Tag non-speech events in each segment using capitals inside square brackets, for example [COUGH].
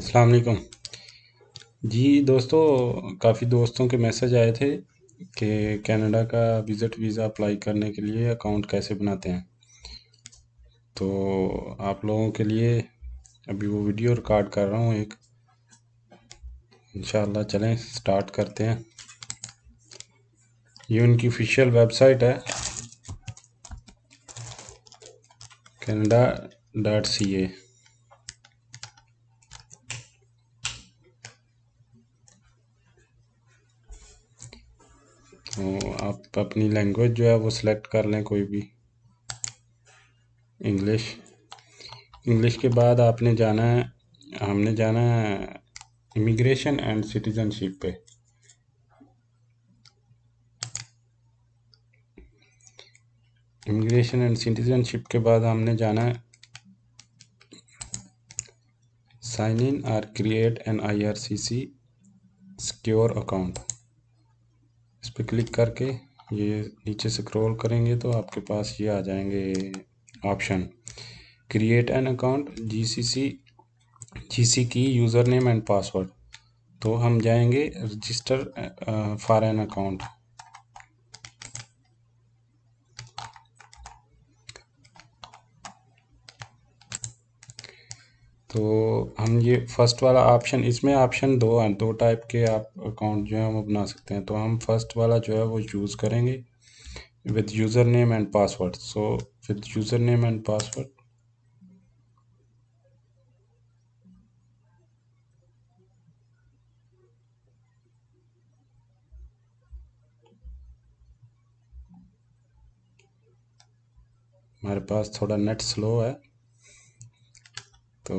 वालेकुम जी दोस्तों, काफ़ी दोस्तों के मैसेज आए थे कि कनाडा का विज़िट वीज़ा अप्लाई करने के लिए अकाउंट कैसे बनाते हैं। तो आप लोगों के लिए अभी वो वीडियो रिकॉर्ड कर रहा हूँ एक। इंशाल्लाह चलें, स्टार्ट करते हैं। ये उनकी ऑफिशियल वेबसाइट है। कनाडा डॉट सी ए तो आप अपनी लैंग्वेज जो है वो सिलेक्ट कर लें कोई भी। इंग्लिश इंग्लिश के बाद आपने जाना है, हमने जाना है इमिग्रेशन एंड सिटीज़नशिप पे। इमिग्रेशन एंड सिटीज़नशिप के बाद हमने जाना है sign in or create an I R C C secure account इस पर क्लिक करके ये नीचे स्क्रॉल करेंगे तो आपके पास ये आ जाएँगे option create an account GCC GC की यूज़र नेम एंड पासवर्ड तो हम जाएँगे रजिस्टर फॉर एन अकाउंट तो हम ये फ़र्स्ट वाला ऑप्शन इसमें ऑप्शन दो दो टाइप के आप अकाउंट जो है वो बना सकते हैं। तो हम फ़र्स्ट वाला जो है वो यूज़ करेंगे with user name and password so with user name and password हमारे पास थोड़ा नेट स्लो है। तो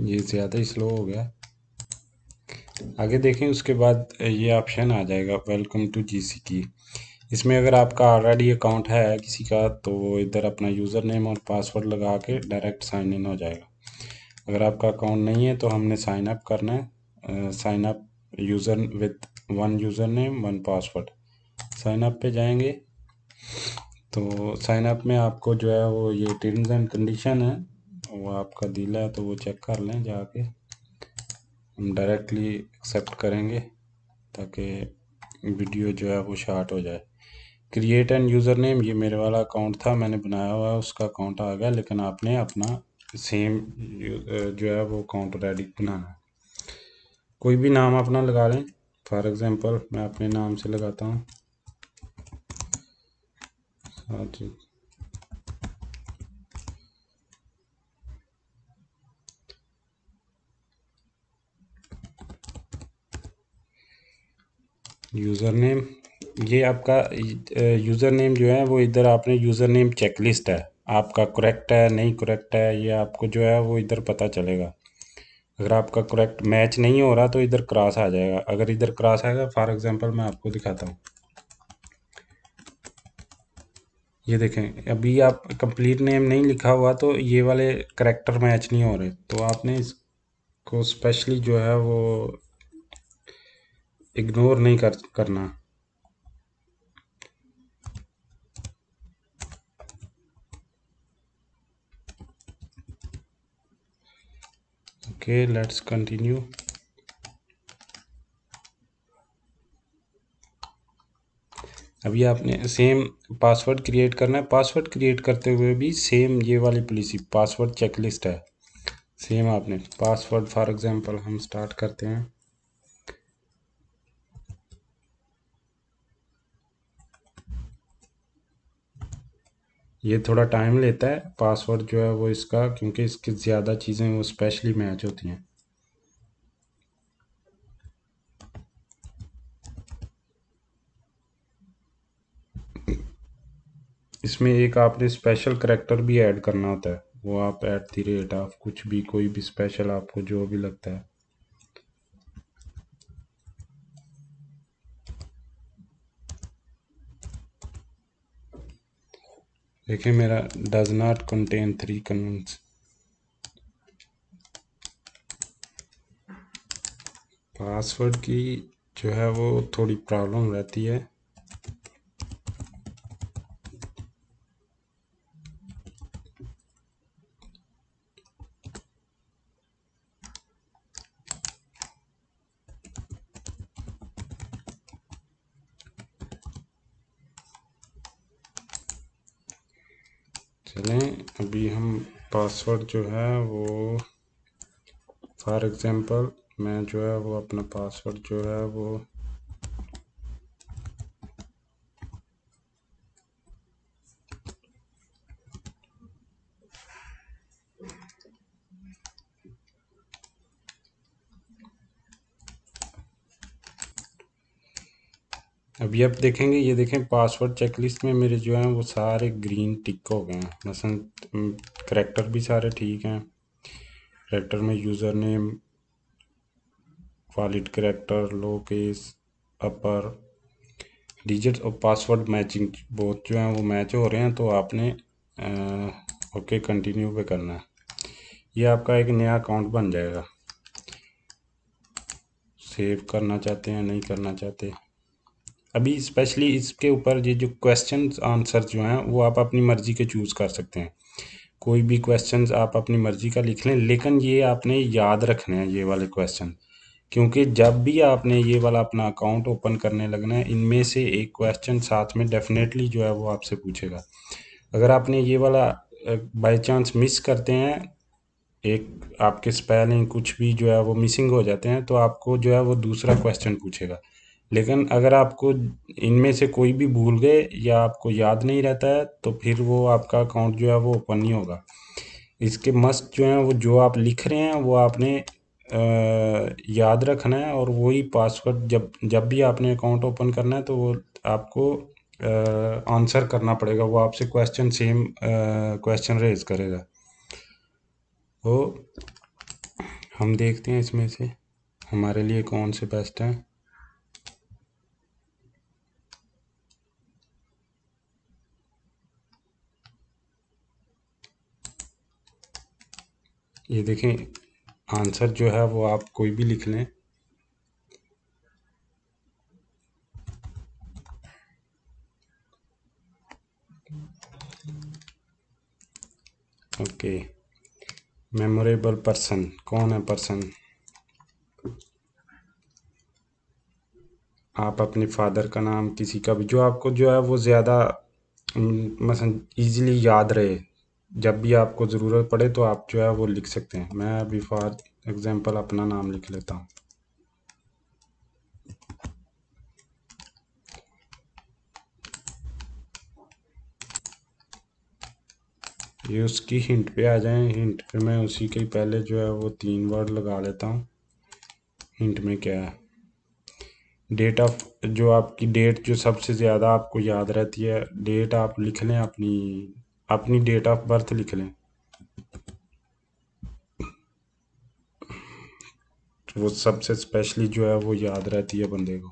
ये ज़्यादा स्लो हो गया। आगे देखें, उसके बाद ये ऑप्शन आ जाएगा वेलकम टू जीसी की इसमें अगर आपका ऑलरेडी अकाउंट है किसी का तो इधर अपना यूज़र नेम और पासवर्ड लगा के डायरेक्ट साइन इन हो जाएगा। अगर आपका अकाउंट नहीं है तो हमने साइन अप करना है। Sign up user with one user name one password. Sign up पे जाएँगे। तो साइन अप में आपको जो है वो ये टर्म्स एंड कंडीशन है, वो आपका दिल है तो वो चेक कर लें जाके। हम डायरेक्टली एक्सेप्ट करेंगे, ताकि वीडियो जो है वो शार्ट हो जाए। क्रिएट एंड यूज़र नेम ये मेरे वाला अकाउंट था, मैंने बनाया हुआ है, उसका अकाउंट आ गया, लेकिन आपने अपना सेम जो है वो अकाउंट रेडी बनाना है। कोई भी नाम अपना लगा लें। फॉर एग्ज़ाम्पल मैं अपने नाम से लगाता हूँ। यूज़र नेम ये आपका यूज़र नेम जो है, वो इधर आपने यूज़र नेम चेकलिस्ट है। आपका करेक्ट है, नहीं करेक्ट है, ये आपको जो है, वो इधर पता चलेगा। अगर आपका करेक्ट मैच नहीं हो रहा तो इधर क्रॉस आ जाएगा। अगर इधर क्रॉस आएगा फॉर एग्जांपल मैं आपको दिखाता हूँ। ये देखें, अभी आप कंप्लीट नेम नहीं लिखा हुआ तो ये वाले करेक्टर मैच नहीं हो रहे। तो आपने इसको स्पेशली जो है, वो इग्नोर नहीं कर, करना। ओके लेट्स कंटिन्यू अभी आपने सेम पासवर्ड क्रिएट करना है। पासवर्ड क्रिएट करते हुए भी सेम ये वाली पॉलिसी पासवर्ड चेकलिस्ट है। सेम आपने पासवर्ड फॉर एग्जांपल हम स्टार्ट करते हैं। ये थोड़ा टाइम लेता है पासवर्ड जो है वो इसका, क्योंकि इसकी ज़्यादा चीज़ें वो स्पेशली मैच होती हैं। इसमें एक आपने स्पेशल करेक्टर भी ऐड करना होता है। वो आप ऐट दी रेट ऑफ़ कुछ भी, कोई भी स्पेशल आपको जो भी लगता है। देखिए मेरा डज नॉट कंटेन थ्री कन्वेंस पासवर्ड की जो है वो थोड़ी प्रॉब्लम रहती है। चलें। अभी हम पासवर्ड जो है वो फॉर एग्ज़ाम्पल मैं जो है वो अपना पासवर्ड जो है वो अभी आप देखेंगे, ये देखें पासवर्ड चेकलिस्ट में मेरे जो हैं वो सारे ग्रीन टिक हो गए हैं। मसलन करेक्टर भी सारे ठीक हैं। करेक्टर में user name valid character lower case upper digit और पासवर्ड मैचिंग बहुत जो हैं वो मैच हो रहे हैं तो आपने ओके कंटिन्यू पे करना है। ये आपका एक नया अकाउंट बन जाएगा। सेव करना चाहते हैं नहीं करना चाहते? अभी स्पेशली इसके ऊपर ये जो क्वेश्चन आंसर जो हैं, वो आप अपनी मर्ज़ी के चूज़ कर सकते हैं। कोई भी क्वेश्चन आप अपनी मर्ज़ी का लिख लें, लेकिन ये आपने याद रखने हैं ये वाले क्वेश्चन क्योंकि जब भी आपने ये वाला अपना अकाउंट ओपन करने लगना है, इनमें से एक क्वेश्चन साथ में डेफिनेटली जो है वो आपसे पूछेगा। अगर आपने ये वाला बाई चांस मिस करते हैं, एक आपके स्पेलिंग कुछ भी जो है वो मिसिंग हो जाते हैं तो आपको जो है वो दूसरा क्वेश्चन पूछेगा। लेकिन अगर आपको इनमें से कोई भी भूल गए या आपको याद नहीं रहता है तो फिर वो आपका अकाउंट जो है वो ओपन नहीं होगा। इसके मस्ट जो है, वो जो आप लिख रहे हैं, वो आपने याद रखना है और वही पासवर्ड जब जब भी आपने अकाउंट ओपन करना है तो वो आपको आंसर करना पड़ेगा। वो आपसे क्वेश्चन सेम क्वेश्चन रेज करेगा। तो हम देखते हैं इसमें से हमारे लिए कौन से बेस्ट हैं। ये देखें, आंसर जो है वो आप कोई भी लिख लें। ओके। मेमोरेबल पर्सन, कौन है पर्सन? आप अपने फादर का नाम, किसी का भी, जो आपको जो है वो ज़्यादा मसन इजीली याद रहे। जब भी आपको ज़रूरत पड़े तो आप जो है वो लिख सकते हैं। मैं अभी फॉर एग्ज़ाम्पल अपना नाम लिख लेता हूँ। ये उसकी हिंट पे आ जाए। हिंट पे मैं उसी के पहले जो है वो तीन वर्ड लगा लेता हूँ। हिंट में क्या है? डेट ऑफ़ जो आपकी डेट जो सबसे ज़्यादा आपको याद रहती है डेट आप लिख लें अपनी अपनी डेट ऑफ़ बर्थ लिख लें। वो सबसे स्पेशली जो है वो याद रहती है बंदे को।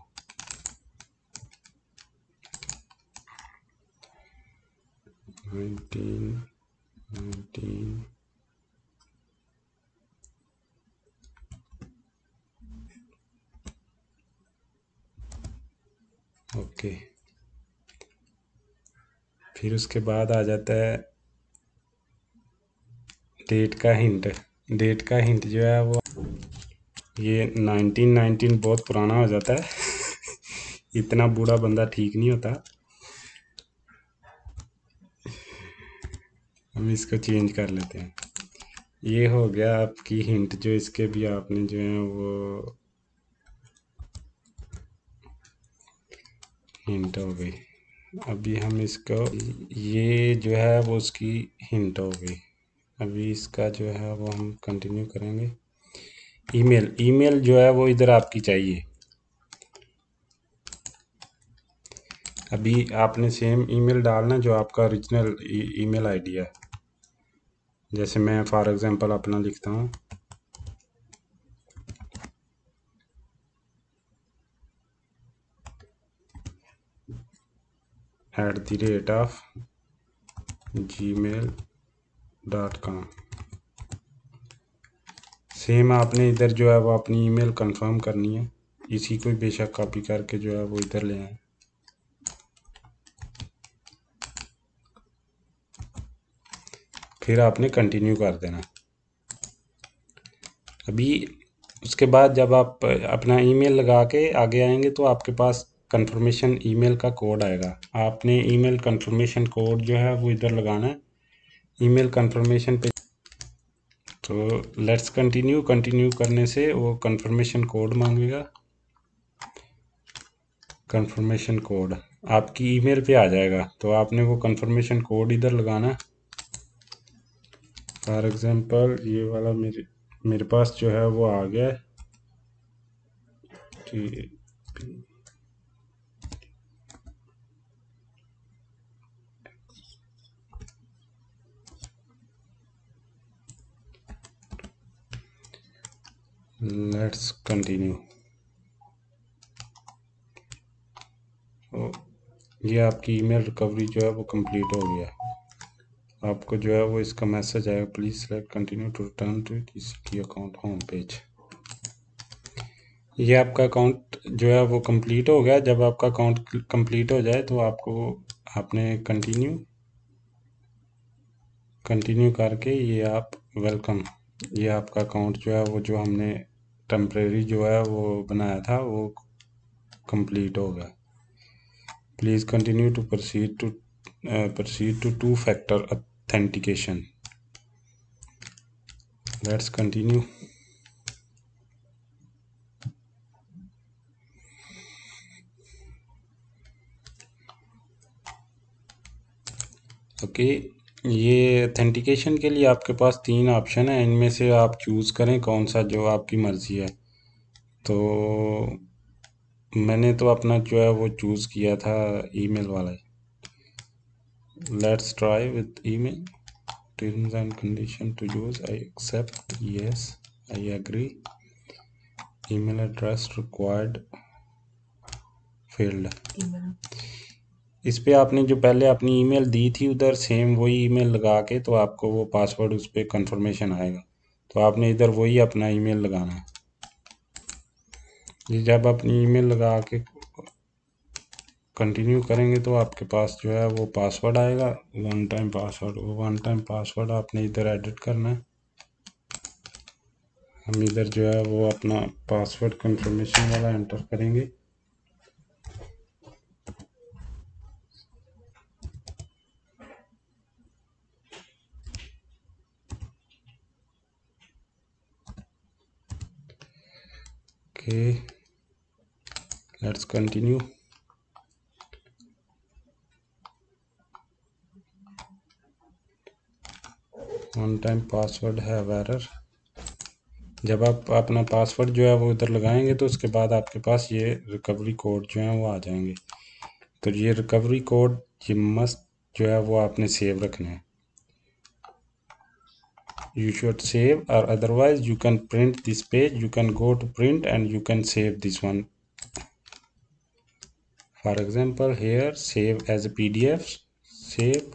Okay okay. फिर उसके बाद आ जाता है डेट का हिंट डेट का हिंट जो है वो ये नाइनटीन नाइनटीन बहुत पुराना हो जाता है। [LAUGHS] इतना बूढ़ा बंदा ठीक नहीं होता। हम इसको चेंज कर लेते हैं। ये हो गया आपकी हिंट जो इसके भी आपने जो है वो हिंट हो गई। अभी हम इसको, ये जो है वो उसकी हिंट हो गई। अभी इसका जो है वो हम कंटिन्यू करेंगे। ईमेल ईमेल जो है वो इधर आपकी चाहिए। अभी आपने सेम ईमेल डालना जो आपका ओरिजिनल ईमेल आईडी है। जैसे मैं फॉर एग्जांपल अपना लिखता हूँ। At the rate of Gmail dot com same आपने इधर जो है वो अपनी ईमेल कंफर्म करनी है। इसी को बेशक कॉपी करके जो है वो इधर ले आए। फिर आपने कंटिन्यू कर देना। अभी उसके बाद जब आप अपना ईमेल लगा के आगे आएँगे तो आपके पास कंफर्मेशन ईमेल का कोड आएगा। आपने ईमेल कंफर्मेशन कोड जो है वो इधर लगाना है। ईमेल कंफर्मेशन पे तो लेट्स कंटिन्यू कंटिन्यू करने से वो कंफर्मेशन कोड मांगेगा। कंफर्मेशन कोड आपकी ईमेल पे आ जाएगा। तो आपने वो कंफर्मेशन कोड इधर लगाना। फॉर एग्ज़ाम्पल ये वाला मेरे मेरे पास जो है वो आ गया है लेट्स कंटिन्यू ये आपकी ईमेल रिकवरी जो है वो कंप्लीट हो गया। आपको जो है वो इसका मैसेज आएगा please select continue to return to account home page ये आपका अकाउंट जो है वो कंप्लीट हो गया। जब आपका अकाउंट कंप्लीट हो जाए तो आपको, आपने कंटिन्यू कंटिन्यू करके ये आप वेलकम ये आपका अकाउंट जो है वो जो हमने टेम्प्रेरी जो है वो बनाया था, वो कंप्लीट हो गया। Please continue to proceed to proceed to two factor authentication let's continue okay ये अथेंटिकेशन के लिए आपके पास तीन ऑप्शन है। इनमें से आप चूज़ करें कौन सा जो आपकी मर्ज़ी है। तो मैंने तो अपना जो है वो चूज़ किया था ईमेल वाला let's try with email terms and condition to use I accept yes I agree email address required field इस पर आपने जो पहले अपनी ईमेल दी थी उधर सेम वही ईमेल लगा के तो आपको वो पासवर्ड उस पर कन्फर्मेशन आएगा। तो आपने इधर वही अपना ईमेल लगाना है। ये जब अपनी ईमेल लगा के कंटिन्यू करेंगे तो आपके पास जो है वो पासवर्ड आएगा। वन टाइम पासवर्ड वो वन टाइम पासवर्ड आपने इधर एडिट करना है। हम इधर जो है वो अपना पासवर्ड कंफर्मेशन वाला एंटर करेंगे। Okay. Let's continue. One time password है एरर जब आप अपना पासवर्ड जो है वो इधर लगाएँगे तो उसके बाद आपके पास ये रिकवरी कोड जो है वो आ जाएँगे। तो ये रिकवरी कोड ये मस्त जो है वो आपने सेव रखना है। You should save or otherwise you can print this page you can go to print and you can save this one for example here save as a pdf save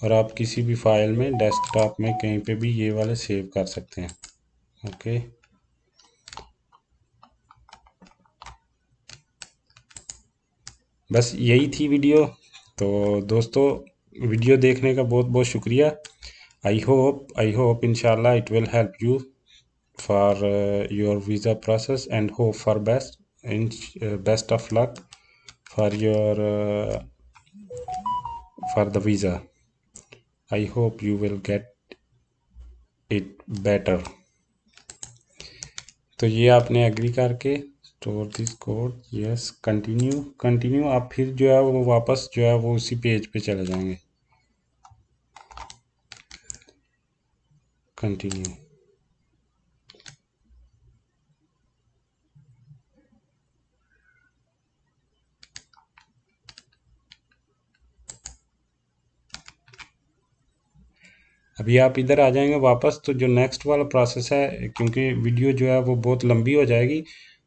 और आप किसी भी फ़ाइल में desktop में कहीं पे भी ये वाले सेव कर सकते हैं ओके बस यही थी वीडियो तो दोस्तों वीडियो देखने का बहुत बहुत शुक्रिया I hope I hope inshallah it will help you for uh, your visa process and hope for best in uh, best of luck for your uh, for the visa I hope you will get it better तो ये आपने agree करके store this code yes continue continue आप फिर जो है वो वापस जो है वो उसी पेज पे चले जाएँगे continue. अभी आप इधर आ जाएँगे वापस तो जो नेक्स्ट वाला प्रोसेस है, क्योंकि वीडियो जो है वो बहुत लंबी हो जाएगी,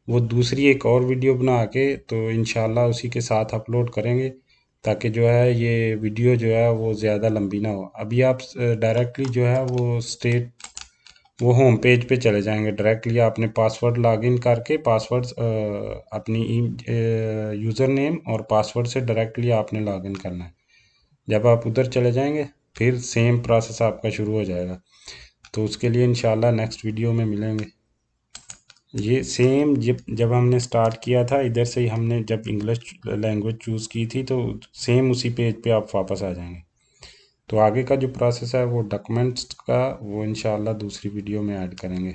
वो दूसरी एक और वीडियो बना के तो इन उसी के साथ अपलोड करेंगे। ताकि जो है ये वीडियो जो है वो ज़्यादा लंबी ना हो। अभी आप डायरेक्टली जो है वो स्टेट वो होम पेज पे चले जाएँगे डायरेक्टली आपने पासवर्ड लॉगिन करके पासवर्ड अपनी यूज़र नेम और पासवर्ड से डायरेक्टली आपने लॉगिन करना है। जब आप उधर चले जाएँगे, फिर सेम प्रोसेस आपका शुरू हो जाएगा। तो उसके लिए इंशाल्लाह नेक्स्ट वीडियो में मिलेंगे। ये सेम जब जब हमने स्टार्ट किया था, इधर से ही हमने जब इंग्लिश लैंग्वेज चूज़ की थी तो सेम उसी पेज पे आप वापस आ जाएँगे। तो आगे का जो प्रोसेस है, वो डॉक्यूमेंट्स का, वो इंशाल्लाह दूसरी वीडियो में ऐड करेंगे।